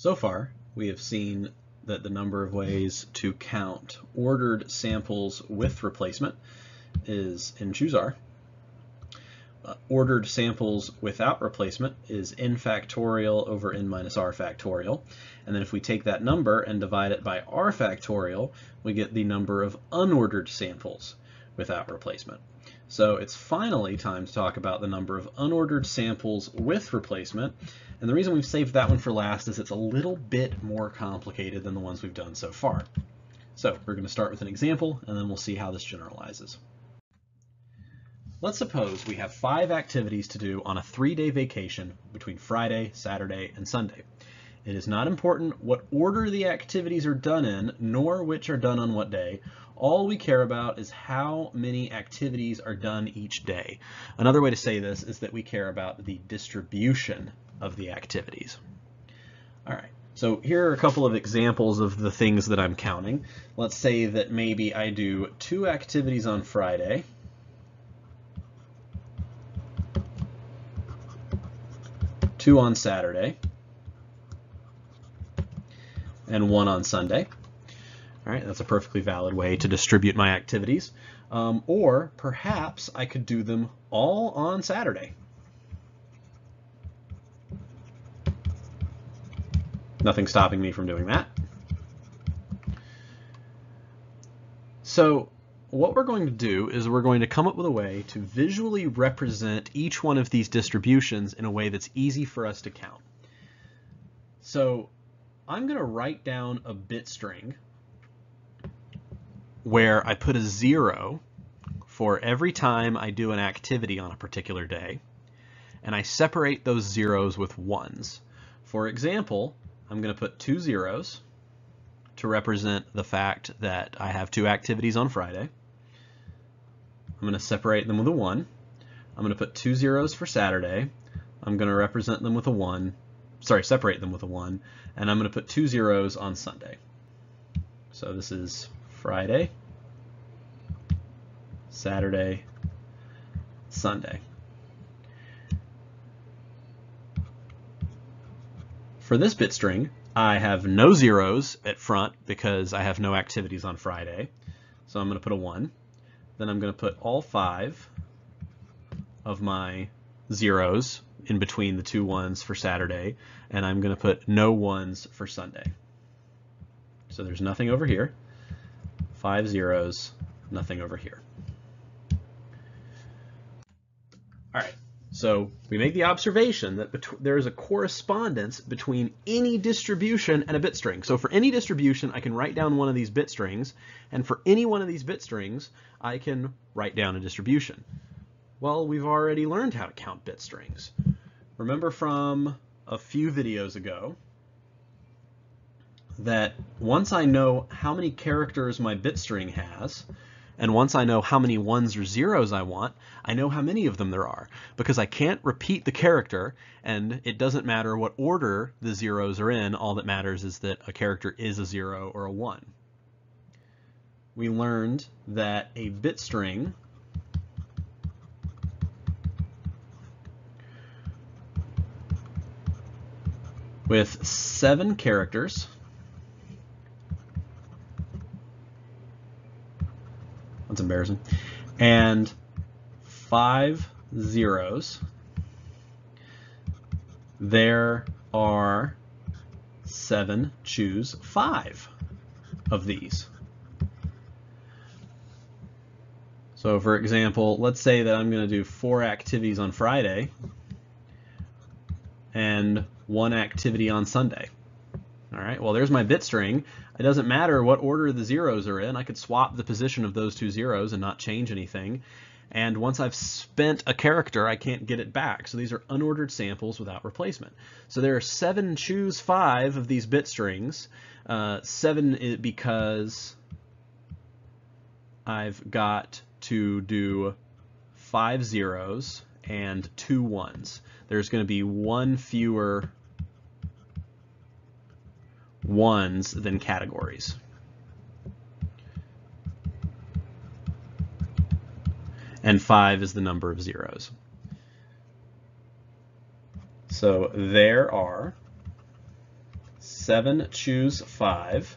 So far, we have seen that the number of ways to count ordered samples with replacement is in ChooseR. Uh, ordered samples without replacement is n factorial over n minus r factorial. And then if we take that number and divide it by r factorial, we get the number of unordered samples without replacement. So it's finally time to talk about the number of unordered samples with replacement. And the reason we've saved that one for last is it's a little bit more complicated than the ones we've done so far. So we're going to start with an example, and then we'll see how this generalizes. Let's suppose we have five activities to do on a three-day vacation between Friday, Saturday, and Sunday. It is not important what order the activities are done in, nor which are done on what day. All we care about is how many activities are done each day. Another way to say this is that we care about the distribution of the activities. All right, so here are a couple of examples of the things that I'm counting. Let's say that maybe I do two activities on Friday, two on Saturday, and one on Sunday. All right, that's a perfectly valid way to distribute my activities. Um, or perhaps I could do them all on Saturday. Nothing stopping me from doing that. So what we're going to do is we're going to come up with a way to visually represent each one of these distributions in a way that's easy for us to count. So I'm going to write down a bit string where I put a zero for every time I do an activity on a particular day, and I separate those zeros with ones. For example, I'm going to put two zeros to represent the fact that I have two activities on Friday. I'm going to separate them with a 1. I'm going to put two zeros for Saturday. I'm going to represent them with a 1. Sorry, separate them with a 1. And I'm going to put two zeros on Sunday. So this is Friday, Saturday, Sunday. For this bit string, I have no zeros at front because I have no activities on Friday. So I'm going to put a 1. Then I'm going to put all five of my zeros in between the two ones for Saturday, and I'm going to put no ones for Sunday. So there's nothing over here. Five zeros, nothing over here. All right, so we make the observation that there is a correspondence between any distribution and a bit string. So for any distribution, I can write down one of these bit strings, and for any one of these bit strings, I can write down a distribution. Well, we've already learned how to count bit strings. Remember from a few videos ago that once I know how many characters my bit string has, and once I know how many ones or zeros I want, I know how many of them there are because I can't repeat the character and it doesn't matter what order the zeros are in. All that matters is that a character is a zero or a one. We learned that a bit string with seven characters embarrassing. And five zeros. There are seven. Choose five of these. So for example, let's say that I'm going to do four activities on Friday and one activity on Sunday. All right, well, there's my bit string. It doesn't matter what order the zeros are in. I could swap the position of those two zeros and not change anything. And once I've spent a character, I can't get it back. So these are unordered samples without replacement. So there are seven choose five of these bit strings. Uh, seven because I've got to do five zeros and two ones. There's going to be one fewer ones than categories. And 5 is the number of zeros. So there are 7 choose 5,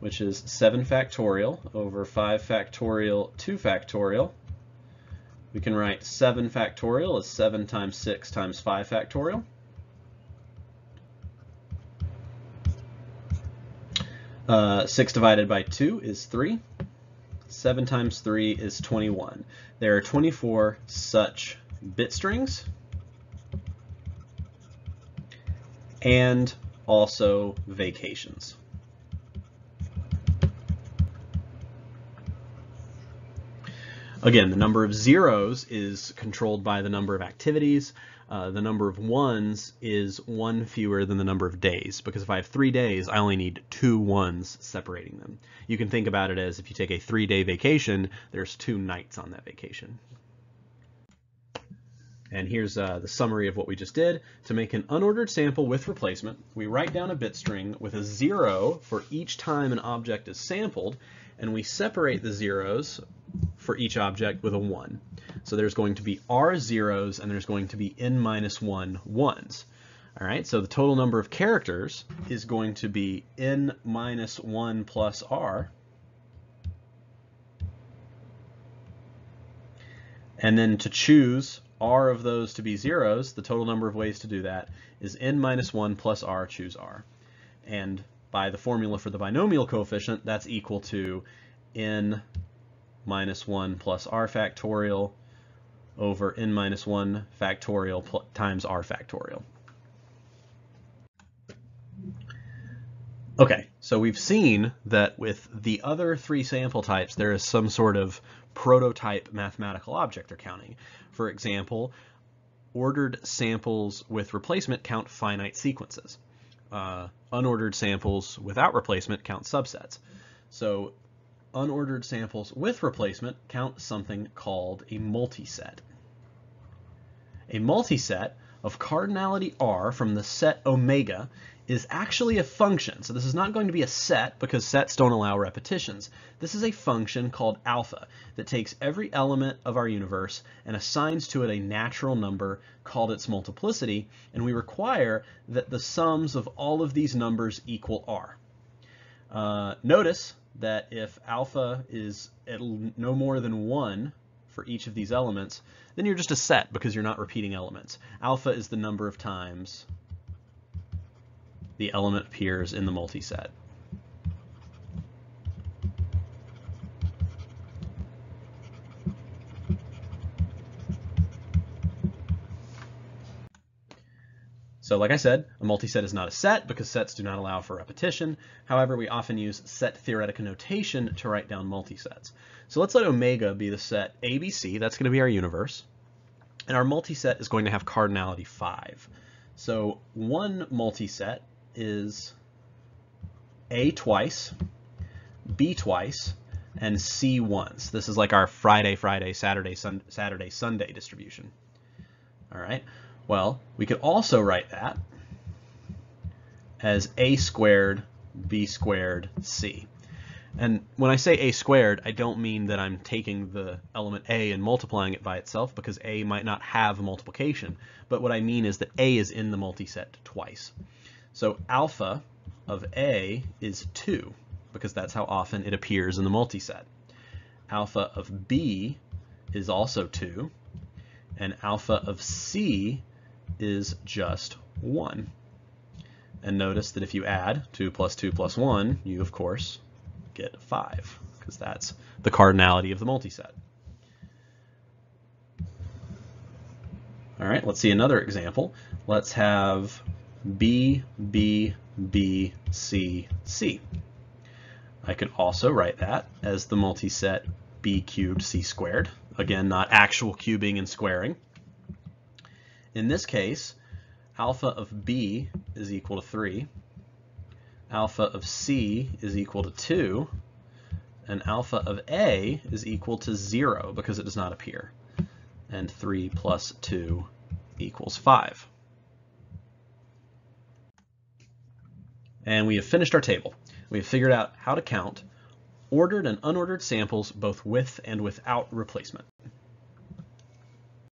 which is 7 factorial over 5 factorial 2 factorial. We can write 7 factorial as 7 times 6 times 5 factorial. Uh, 6 divided by 2 is 3. 7 times 3 is 21. There are 24 such bit strings and also vacations. Again, the number of zeros is controlled by the number of activities. Uh, the number of ones is one fewer than the number of days, because if I have three days, I only need two ones separating them. You can think about it as if you take a three-day vacation, there's two nights on that vacation. And here's uh, the summary of what we just did. To make an unordered sample with replacement, we write down a bit string with a zero for each time an object is sampled, and we separate the zeros for each object with a 1. So there's going to be r zeros and there's going to be n minus 1 ones. All right, so the total number of characters is going to be n minus 1 plus r. And then to choose r of those to be zeros, the total number of ways to do that is n minus 1 plus r choose r. And by the formula for the binomial coefficient, that's equal to n minus 1 plus r factorial over n minus 1 factorial times r factorial. Okay, so we've seen that with the other three sample types, there is some sort of prototype mathematical object they're counting. For example, ordered samples with replacement count finite sequences. Uh, unordered samples without replacement count subsets. So unordered samples with replacement count something called a multiset. A multiset of cardinality R from the set omega is actually a function. So this is not going to be a set because sets don't allow repetitions. This is a function called alpha that takes every element of our universe and assigns to it a natural number called its multiplicity, and we require that the sums of all of these numbers equal R. Uh, notice that if alpha is no more than 1 for each of these elements, then you're just a set because you're not repeating elements. Alpha is the number of times the element appears in the multiset. So like I said, a multiset is not a set because sets do not allow for repetition. However, we often use set theoretica notation to write down multisets. So let's let omega be the set ABC, that's going to be our universe. And our multiset is going to have cardinality 5. So one multiset is A twice, B twice, and C once. This is like our Friday, Friday, Saturday, sun Saturday, Sunday distribution. All right. Well, we could also write that as a squared b squared c. And when I say a squared, I don't mean that I'm taking the element a and multiplying it by itself because a might not have a multiplication. But what I mean is that a is in the multiset twice. So alpha of a is 2 because that's how often it appears in the multiset. Alpha of b is also 2 and alpha of c is just 1. And notice that if you add 2 plus 2 plus 1, you of course get 5, because that's the cardinality of the multiset. All right, let's see another example. Let's have B, B, B, C, C. I could also write that as the multiset B cubed C squared. Again, not actual cubing and squaring. In this case, alpha of b is equal to 3, alpha of c is equal to 2, and alpha of a is equal to 0 because it does not appear. And 3 plus 2 equals 5. And we have finished our table. We have figured out how to count ordered and unordered samples both with and without replacement.